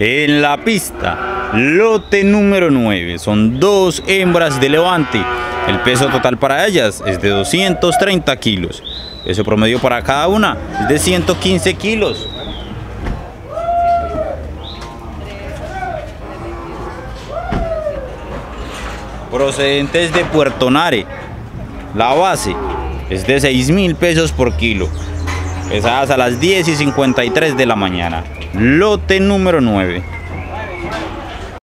En la pista, lote número 9. Son dos hembras de levante. El peso total para ellas es de 230 kilos. Peso promedio para cada una es de 115 kilos. Procedentes de Puerto Nare. La base es de 6 mil pesos por kilo. Pesadas a las 10 y 53 de la mañana. Lote número 9.